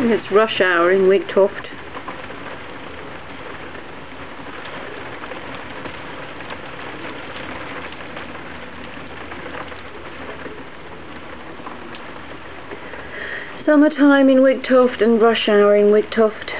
And it's rush hour in Wigtoft. Summertime in Wigtoft and rush hour in Wigtoft.